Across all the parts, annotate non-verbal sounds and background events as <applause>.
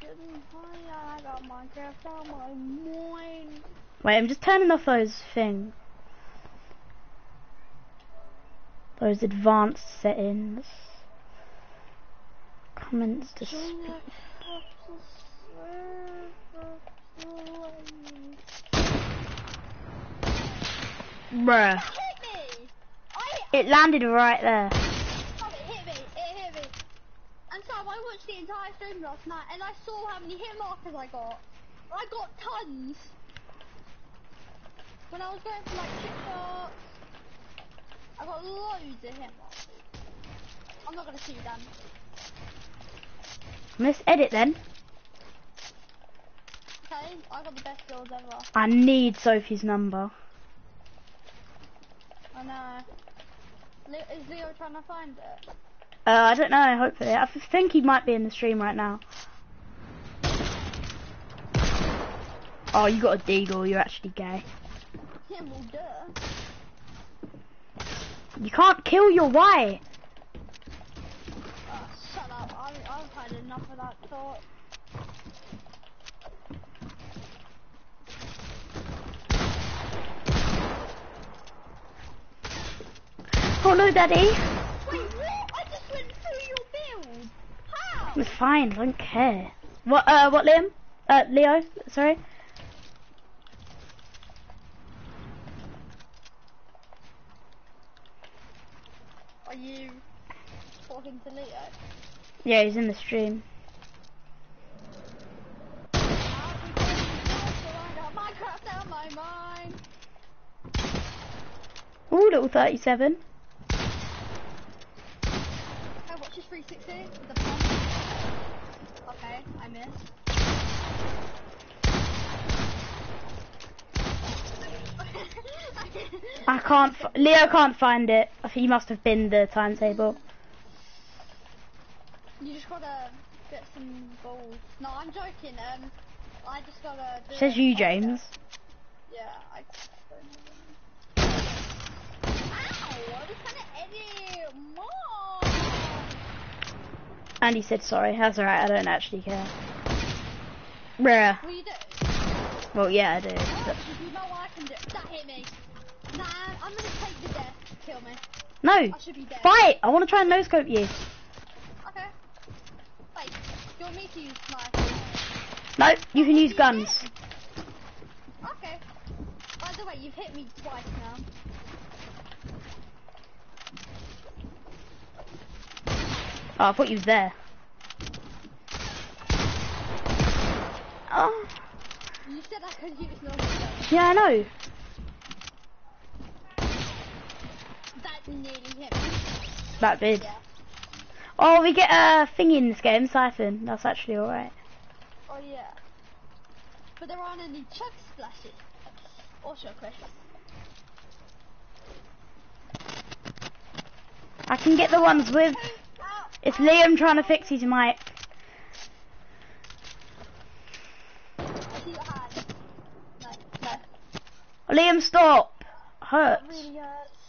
getting. I got Minecraft on my mind. Wait, I'm just turning off those things. Those advanced settings. Comments to Join speak. the Capsule server. Bruh. Hit me! I It landed right there. Oh, it hit me, it hit me. And so I watched the entire stream last night and I saw how many hit markers I got. I got tons. When I was going for like chip shots, I got loads of hit markers. I'm not gonna shoot them. Let's edit then. Okay, I got the best builds ever. I need Sophie's number. I know. Is Leo trying to find it? Uh, I don't know, hopefully. I think he might be in the stream right now. Oh, you got a deagle, you're actually gay. You can't kill your wife. Shut up. I, I've had enough of that thought. Oh no, daddy. Wait, what? I just went through your build. It's fine, I don't care. What, uh, what, Liam? Uh, Leo, sorry? Are you talking to Leo? Yeah, he's in the stream. Minecraft out my mind. Ooh, little 37. I watch his 360 with the pump. Okay, I missed. I can't, f- Leo can't find it. I think he must have been the timetable. you just gotta get some balls. No, I'm joking. Um, I just gotta. Do Says you, James. Yeah, I. Ow! I was trying to edit more. And he said sorry. That's alright, I don't actually care. Bruh. Do? Well, yeah, I do. Oh, but- you know what I can do? That hit me. Nah, I'm gonna take the death. Kill me. No! I should be dead. Fight! I want to try and no-scope you. Okay. Wait, do you want me to use sniper? No, you can use guns. Okay. By the way, you've hit me twice now. Oh, I thought you was there. Oh, You said I could use normal guns. yeah, I know. That nearly hit me. That did. Yeah. Oh, we get a thingy in this game, Siphon. That's actually alright. Oh yeah. But there aren't any chug splashes. Also show crisps. I can get the ones with... It's Liam trying to fix his mic. I see your hand. No, no. Liam, stop! That Hurts. really hurts.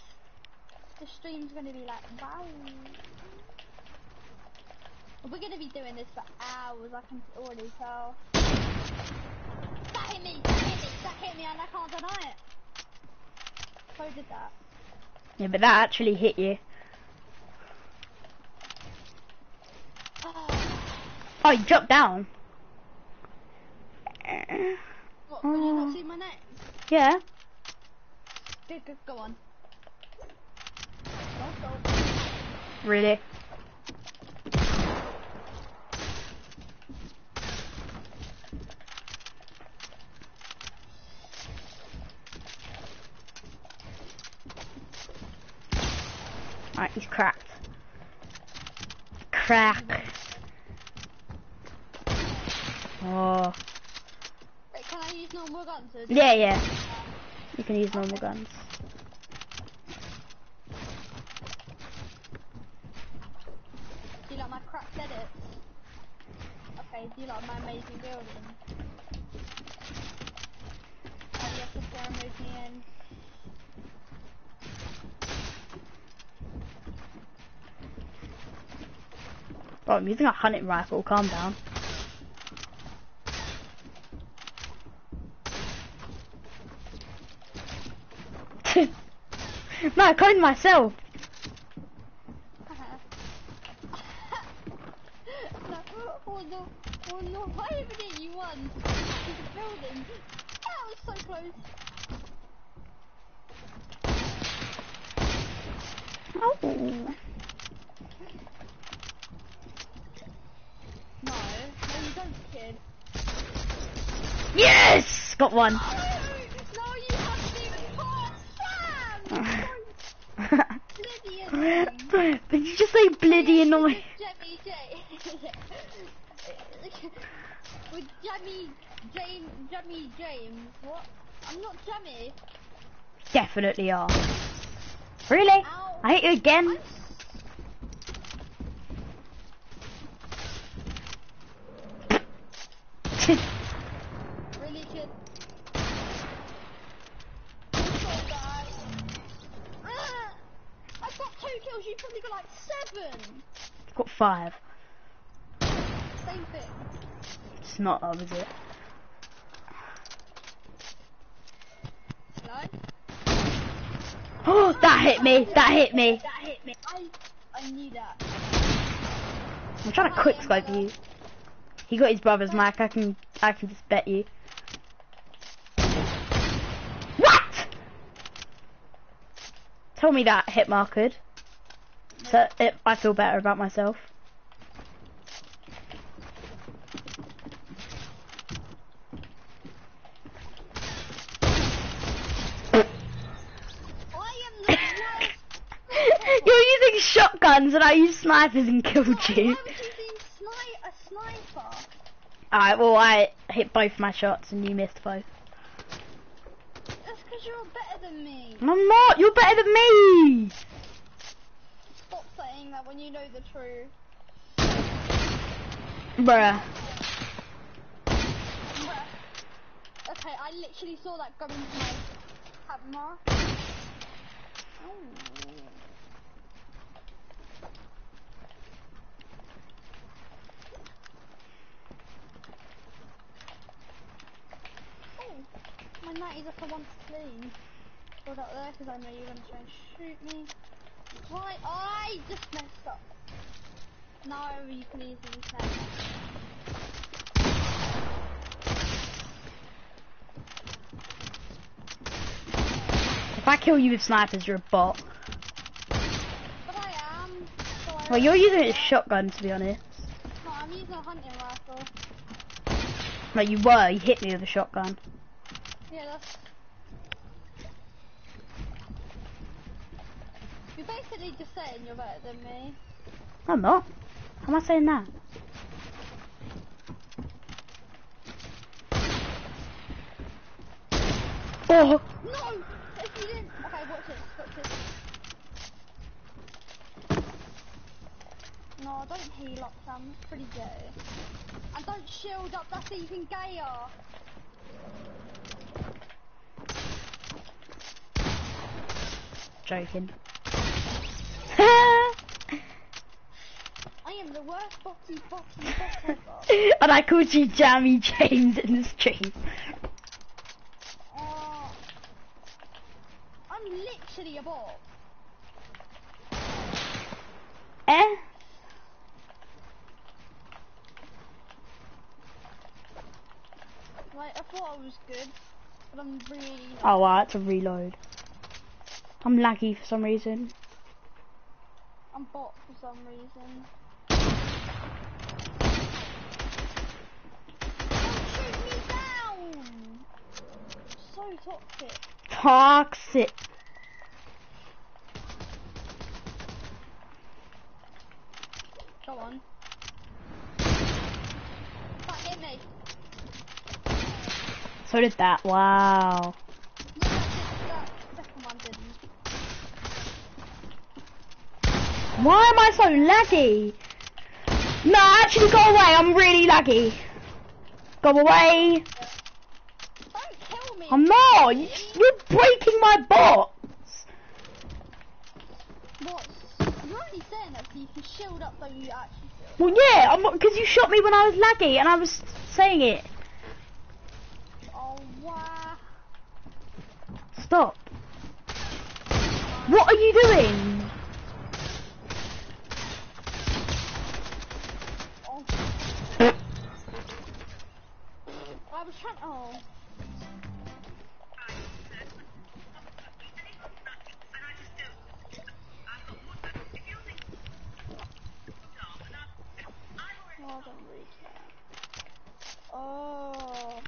The stream's gonna be like, wow. We're gonna be doing this for hours, I can already tell. That hit me, that hit me, that hit me, and I can't deny it. So did that. Yeah, but that actually hit you. Ah. Oh, you dropped down. What, can you not see my name? Yeah. Go, on. Really? Alright, he's cracked. Crack. Oh. Wait, can I Yeah, yeah. You can use normal guns. Do you like my cracked edits? Okay, do you like my amazing building? Oh yes, the forum moved me in. Oh, I'm using a hunting rifle, calm down. <laughs> I cloned myself. no, oh no, oh no, I haven't hit you once. A building. That was so close. Oh. No, no you don't, kid. Yes! Got one. Bloody annoying? Jemmy J. With Jemmy James, Jemmy James. What? I'm not Jemmy. Definitely are. Really? Ow. I hit you again. I'm Really. Ah! I've got two kills, you probably got like seven! Got five. Same thing. It's not up, is it? Oh, that hit me. That hit me. That hit me. I, I knew that. I'm trying to quick scope you. He got his brother's mic. I can, I can just bet you. What? Tell me that hit markered. So it, I feel better about myself. I am the worst. You're using shotguns and I use snipers and killed I you. using a sniper. Alright, well I hit both my shots and you missed both. That's because you're better than me. I'm not, you're better than me! Saying that when you know the truth. Bruh. Bruh. Okay, I literally saw that go into my camera. Oh. Oh, my natties are for once clean. Hold up there because I know you're going to try and shoot me. Why? I just messed up. No, you can easily say. If I kill you with snipers, you're a bot. But I am. So I Well, you're using a shotgun, to be honest. No, I'm using a hunting rifle. Like, you were, you hit me with a shotgun. Yeah, that's. Basically just saying you're better than me. I'm not. How am I saying that? Oh! No! If you didn't. Okay, watch this. Watch this. No, don't heal up, Sam. That's pretty gay. And don't shield up. That's even gayer. Joking. I am the worst botty bot ever. <laughs> and I called you Jammy James in the stream. Uh, I'm literally a bot. Eh? Like, I thought I was good, but I'm really not. Oh, wow, that's a reload. I'm laggy for some reason. I'm bot for some reason. Don't shoot me down! So toxic. Toxic. Go on. That hit me. So did that. Wow. No, that, did, that second one didn't. Why am I so laggy? No, actually go away. I'm really laggy. Go away. Don't kill me! I'm not. You- You're breaking my bots. What? You're only saying that so you can shield up so you actually. Well, yeah, I'm because you shot me when I was laggy and I was saying it. Oh, wow. Stop. What are you doing? Oh. I was trying. Oh. Well done, recap. Oh.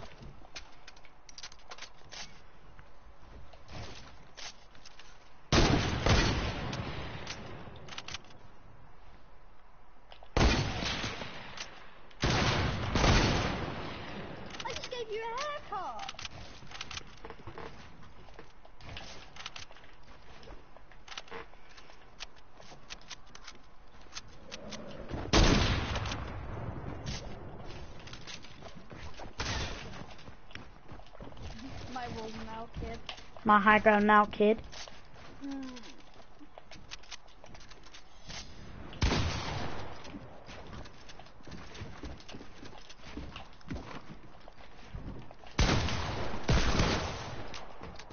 I just gave you a haircut. My rules now, kid. My high ground now, kid. Hmm.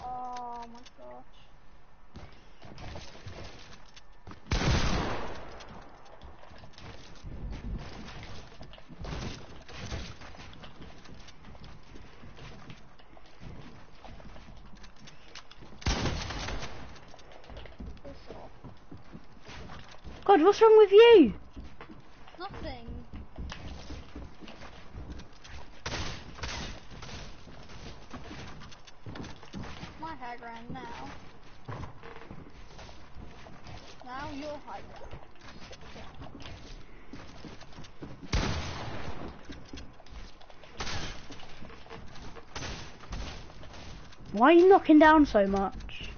Oh my gosh. Piss off. God, what's wrong with you? Nothing. My high ground now. Now your high ground. Why are you knocking down so much?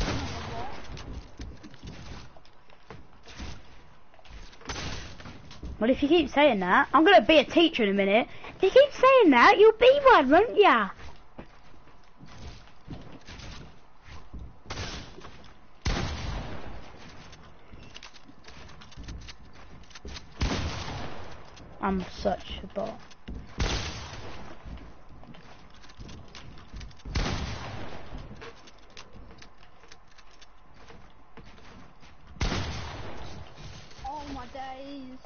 I don't know what. Well, if you keep saying that, I'm gonna be a teacher in a minute. If you keep saying that, you'll be one, won't ya? I'm such a bot. Oh my days.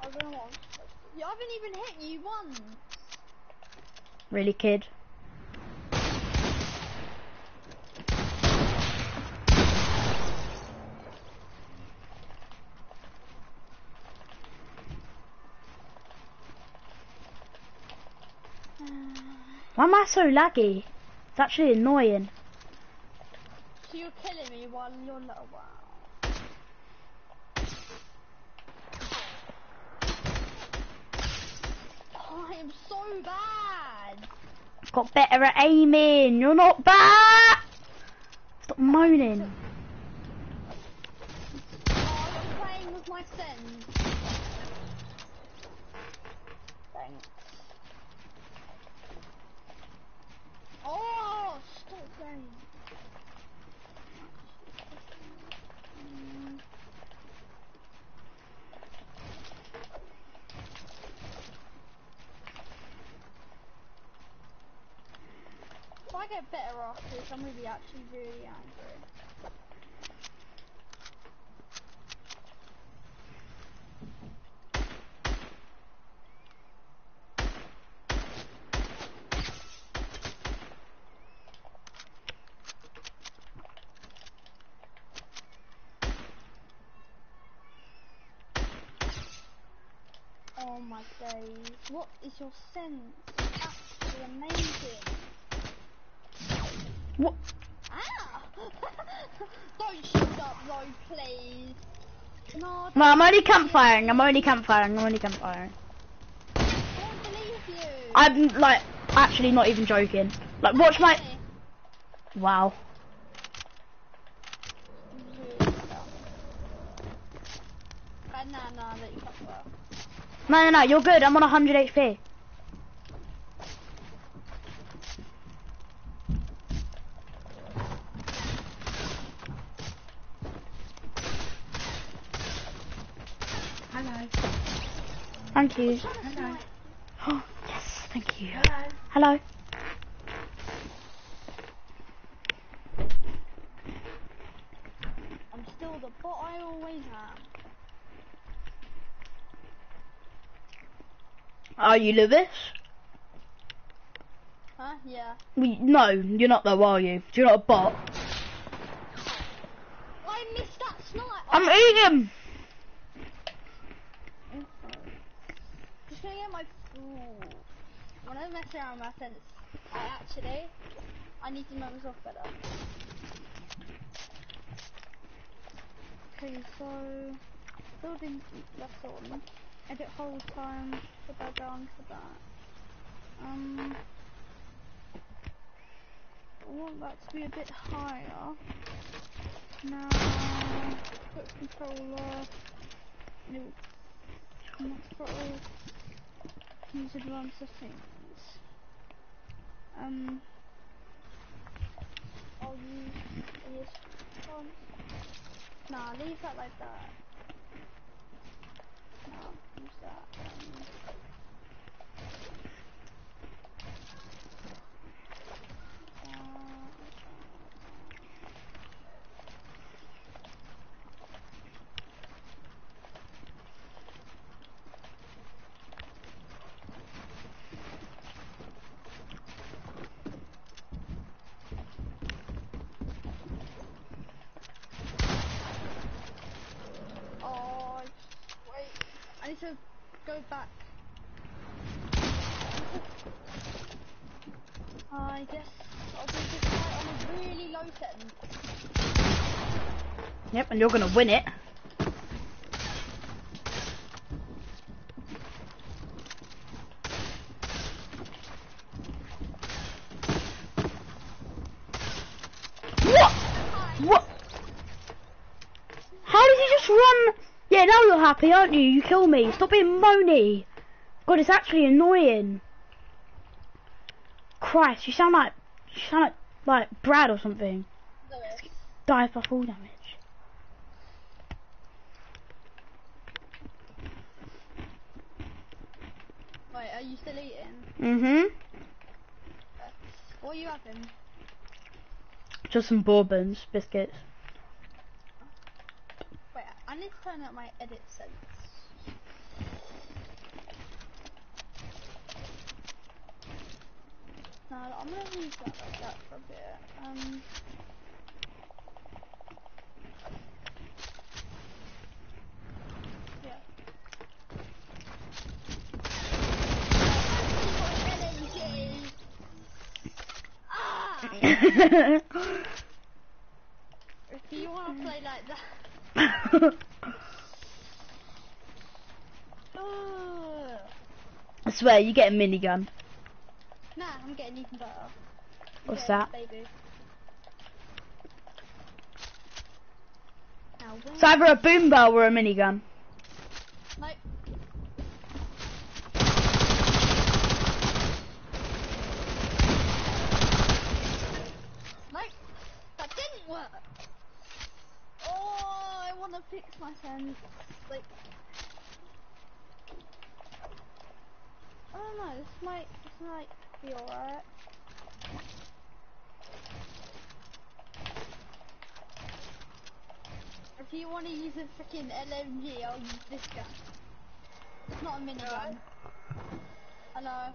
I don't know what I'm supposed to- I haven't even hit you once. Really, kid? Why am I so laggy? It's actually annoying. So you're killing me while you're little wow. Oh, I am so bad. Got better at aiming. You're not bad. Stop moaning. Thanks. Oh, stop playing. Mm. If I get better after this, I'm gonna be actually really angry. Oh my days. What is your sense? Absolutely amazing. What? <laughs> Don't shoot up though, please. No, No, I'm only campfiring. I'm only campfiring. I'm only campfiring. I don't believe you. I'm like actually not even joking. Like, watch my. Wow. Really dumb. Nah, nah, that you can't work. No, no, no. You're good. I'm on 100 HP. Thank you. Hello. Oh, yes, thank you. Hello. Hello. I'm still the bot I always am. Are you Lewis? Huh? Yeah. We, no, you're not though, are you? You're not a bot. I missed that snipe. I'm eating him. My food. When I mess around with friends, I actually, I need to know myself better. Okay, so, building that's on. Edit hold time, put that down for that. Um, I want that to be a bit higher. Now, put controller, no, not use advanced settings. Um, I'll use this one. Nah, leave that like that. Nah, use that. Um, Oh, wait. I need to go back. I guess I'll do this fight on a really low setting. Yep, and you're gonna win it. What? What? How did you just run? Yeah, now you're happy, aren't you? You kill me. Stop being moany. God, it's actually annoying. Christ, you sound like you sound like like Brad or something. Lewis. Die for full damage. Wait, are you still eating? Mm-hmm. What are you having? Just some bourbons, biscuits. I need to turn up my edit sense. No, I'm gonna leave that like that for a bit. Um. Yeah. Ah! <laughs> If you wanna play like that. I swear, you get a minigun. Nah, I'm getting even better. What's Yeah, that? Baby. Now, It's either a boom bow or a minigun. Nope. Nope. That didn't work. Oh, I want to fix my sense. Like, I don't know. This might, this might be alright. If you want to use a freaking LMG, I'll use this gun. It's not a minigun. I know.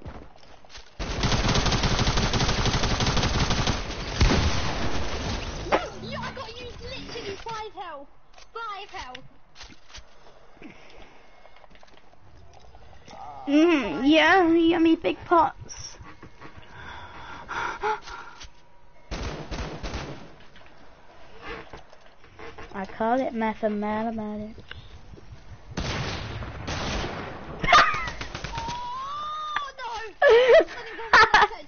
No, you, I got used literally five health. Five health. Mm, yeah, yummy big pots. I call it mathematics. Oh no!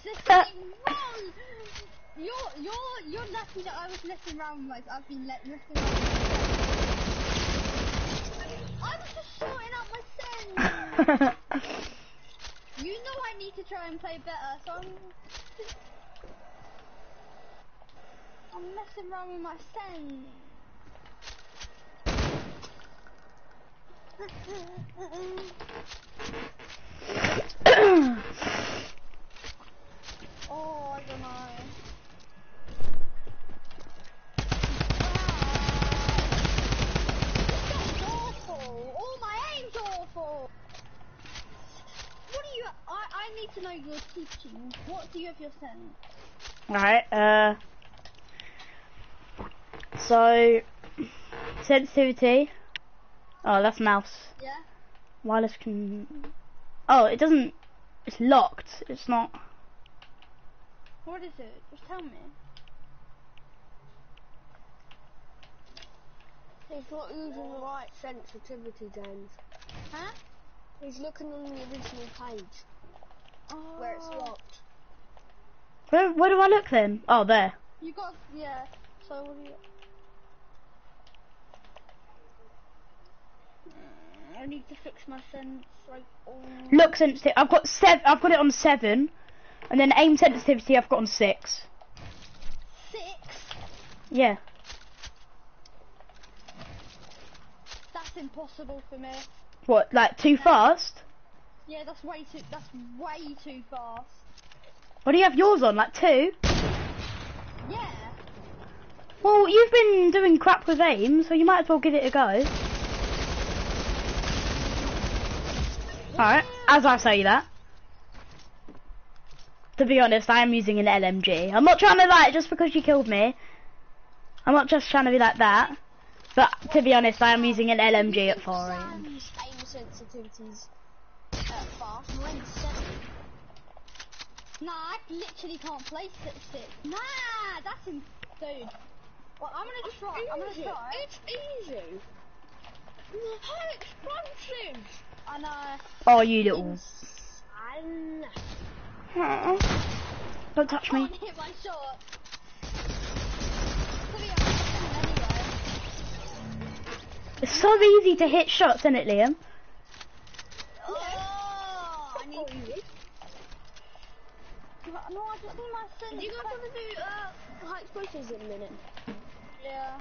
There's something wrong. You're you're you're lucky that I was messing around with. I've been let messing around. I was just sorting out my send. You know I need to try and play better, so I'm. I'm messing around with my send. <coughs> oh, I don't know. Your teaching. What do you have your sense? Alright, uh... So... Sensitivity. Oh, that's mouse. Yeah? Wireless can... Oh, it doesn't... It's locked. It's not... What is it? Just tell me. He's not using the right sensitivity, James. Huh? He's looking on the original page Oh. where it's locked. Where, where do I look then? Oh, there. You got, yeah. So what do you... Mm, I need to fix my sense, like, oh. Look sensitive. I've got seven. I've got it on seven, and then aim sensitivity I've got on six. Six? Yeah. That's impossible for me. What? Like too fast? Yeah, that's way too, that's way too fast. What do you have yours on? Like two? Yeah. Well, you've been doing crap with aim, so you might as well give it a go. Alright, as I say that. To be honest, I am using an LMG. I'm not trying to like, just because you killed me. I'm not just trying to be like that. But to be honest, I am using an LMG at far range. Sam's aim sensitivities at fast. Mine's seven. Nah, I literally can't place it six. Nah, that's in, dude. Well, I'm gonna try. I'm gonna try. It's easy. High explosives. I know. Oh, you little. And Aw. Uh-uh. Don't touch me. Can't hit my shot. To be honest, anyway. It's so easy to hit shots, isn't it, Liam? Oh, I need. No, I just need my sense. you guys want to do uh, high explosives in a minute? Yeah.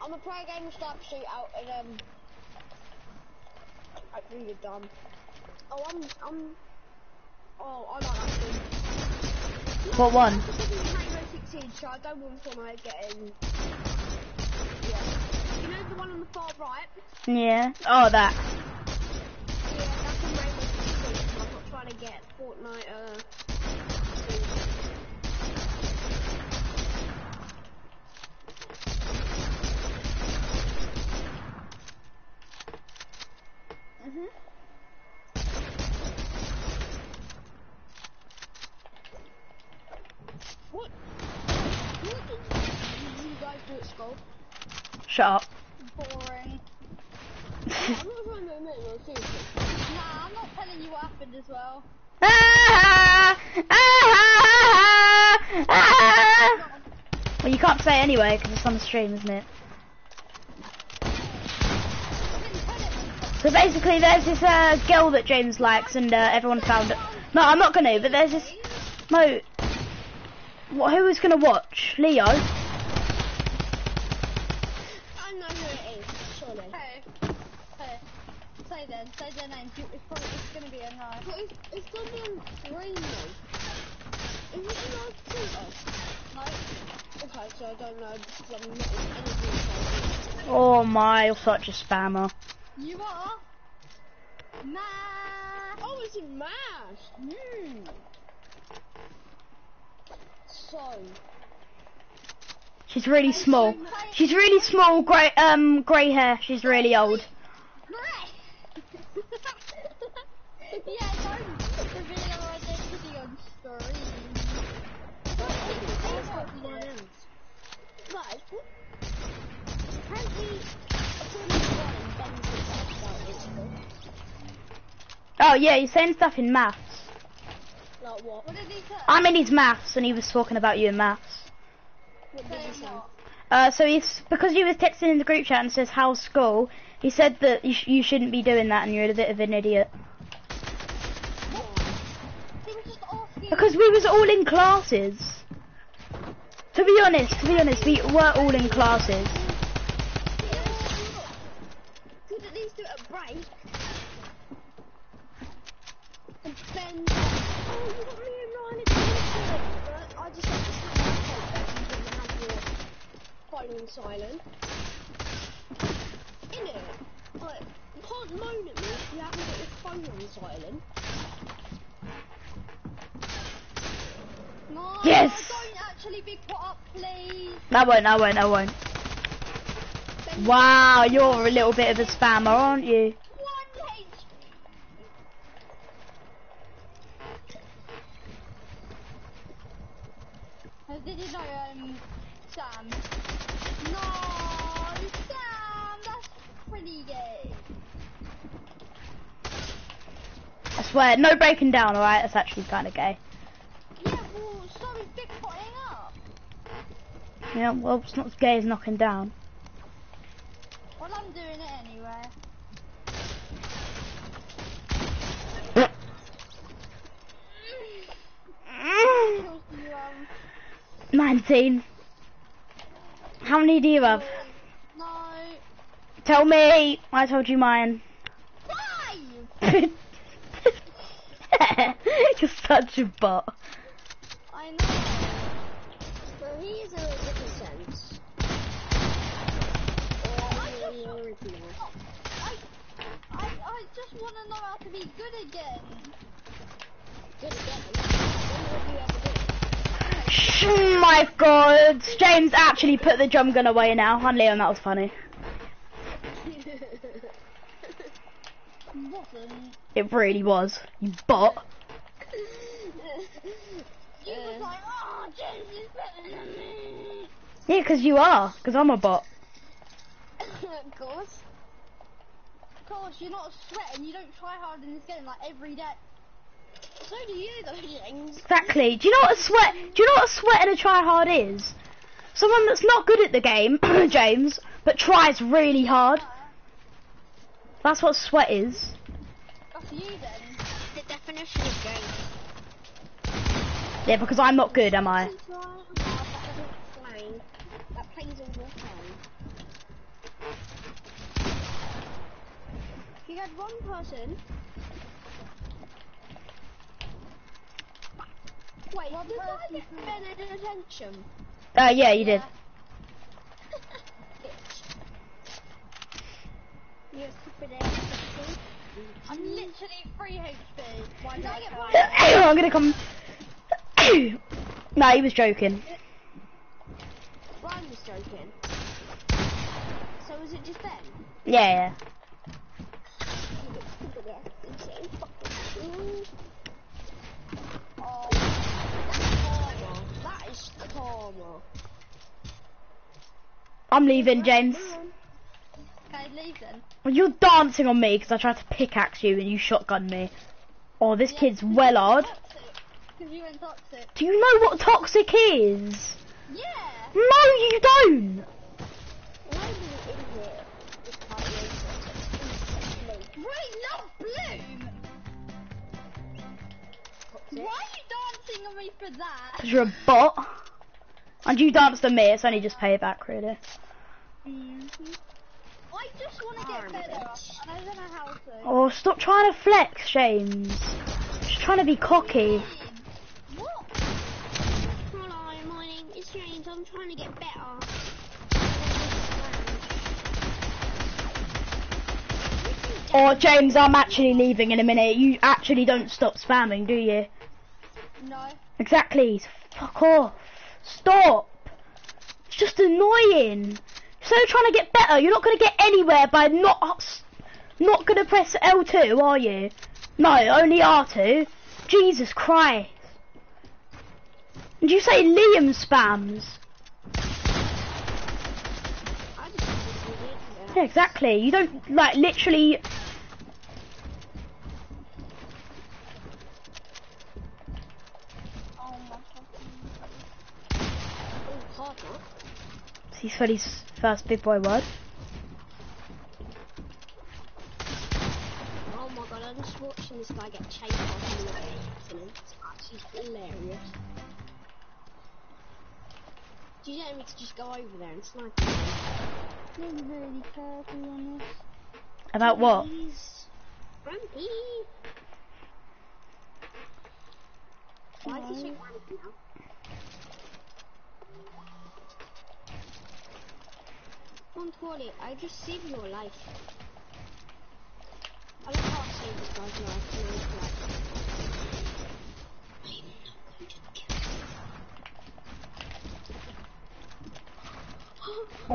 I'm gonna play a game of Sniper Shootout and um, I think you're done. Oh, I'm I'm. Oh, I like that thing. What one? This is Rainbow Six Siege, so I don't want to getting. Yeah. You know the one on the far right? Yeah. Oh, that. Trying to get Fortnite. Uh. Mhm. What? What did you guys do at school? Shut up. Boring. <laughs> Nah, I'm not telling you what happened as well. Well, you can't say anyway because it's on the stream, isn't it? So basically, there's this uh, girl that James likes, and uh, everyone found it. No, I'm not gonna. But there's this. No. What? Who is gonna watch? Leo. I know who it is, surely. Hey. Hey. Say then. Say their names. It's probably it's gonna be a no. But it's, it's gonna be on screen though. Is it in our tutor? No. Okay, so I don't know because I'm not in any. Oh my, you're such a spammer. You are. Nah. Oh, it's in math. Hmm. So, She's really small. She's really small. Grey, um, grey hair. She's really old. Great. <laughs> yeah, don't reveal our identity on screen. that's what mine is. Guys, what? Apparently, according to Ryan, Ben was about this book. Oh yeah, he's saying stuff in maths. Like what? What did he say? I'm in his maths, and he was talking about you in maths. What did Say you say? Uh, so he's because you was texting in the group chat and says how's school. He said that you, sh- you shouldn't be doing that, and you're a bit of an idiot. Because we was all in classes. To be honest, to be honest, we were all in classes. Silent. Like, you can't moan at me if you haven't got your phone on silent. No, yes! Don't actually be put up, please. I won't, I won't, I won't. Wow, you're a little bit of a spammer, aren't you? Oh, did you know, um, Sam? Gay. I swear, no breaking down, alright? That's actually kind of gay. Yeah, well, so is big potting up. Yeah, well, it's not as gay as knocking down. Well, I'm doing it anyway. <sighs> 19. How many do you have? No, Tell me! I told you mine. Why? <laughs> You're such a bot. I know. Well, he is a different sense. I Or just, the original. Oh, I, I, I just want to know how to be good again. Good again. When would you ever do it? Shh, my god! James actually put the drum gun away now. And Leon, that was funny. Wasn't. It really was. You bot. You Uh. was like, oh, James is better than me. Yeah, because you are. Because I'm a bot. of course. Of course, you're not sweating. You don't try hard in this game like every day. So do you, though, James. Exactly. Do you know what a sweat? Do you know what a sweat and a try hard is? Someone that's not good at the game, <clears throat> James, but tries really hard. That's what sweat is. That's you then. The definition of game. Yeah, because I'm not good, am I? That doesn't explain. That plays all the time. You had one person. Wait, One did I person get who- attention? Uh, yeah, you did. I'm literally 3 HP. Why Did I get one? I'm gonna come. <coughs> nah, he was joking. Ryan was joking. So was it just them? Yeah, yeah. Oh, that's karma. That is karma. I'm leaving, James. Okay, leave then. Well, You're dancing on me because I tried to pickaxe you and you shotgun me. Oh, this kid's well. Because you. Do you know what toxic is? Yeah! No, you don't. Nobody in here is quite racist. Really love Bloom! Why are you dancing on me for that? Because you're a bot. And you danced on me, it's only just payback, really. I Oh, stop trying to flex, James. Just trying to be cocky. What? Hello, my name is James. I'm trying to get better. Oh, James, I'm actually leaving in a minute. You actually don't stop spamming, do you? No. Exactly. Fuck off. Stop. It's just annoying. So trying to get better. You're not going to get anywhere by not not going to press L2, are you? No, only R2. Jesus Christ. Did you say Liam spams? Yeah, exactly. You don't like literally. He's for his first big boy word. Oh my god, I'm just watching this guy get chased off in the accident. It's actually hilarious. Do you want me to just go over there and snipe him? Didn't really care, to be honest. About what? Please. Grumpy. Why is he so grumpy now? Don't worry, I just saved your life. I this guy's life. I'm not going to kill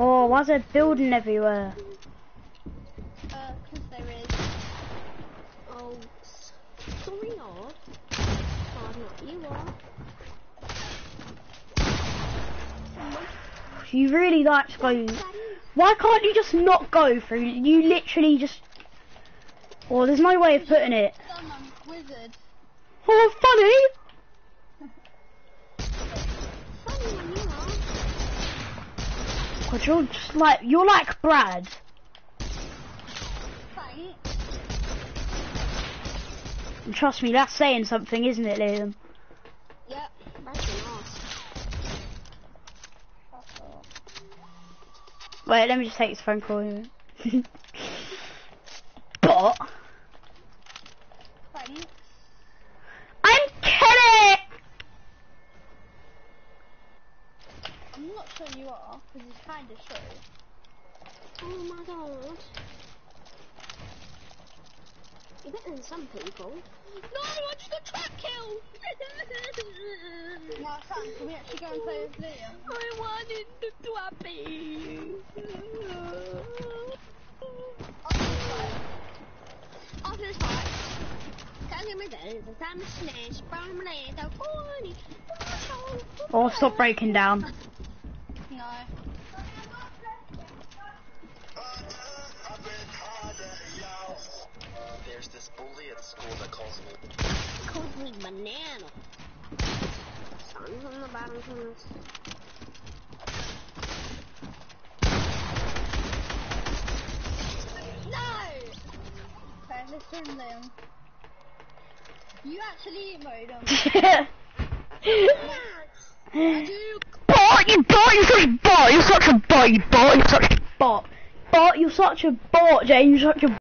oh, why's there building everywhere? Oh, not you. Uh. She really likes spoons. Why can't you just not go through? You literally just. Oh, there's no way of putting it. Oh, funny. God, you're just like you're like Brad. And trust me, that's saying something, isn't it, Liam? Yep, that's an ass. Wait, let me just take this phone call. <laughs> here. but I'm Kenny. I'm not sure you are, because it's kind of true. Oh my god. You're better than some people. No, I just got trap killed! <laughs> Now, Sam, can we actually go and play with Liam? I wanted the twappy. After this fight, can't get. The time is snatched from my land. I'm. Oh, stop breaking down. Bully at school that calls me. Calls me banana. Starting from the bottom from this. No! Okay, listen, Liam. You actually mode him. Bot, you bot, you're such a bot, you're such a bot, you bot, you're such a bot. Bot, you're such a bot, James, you're such a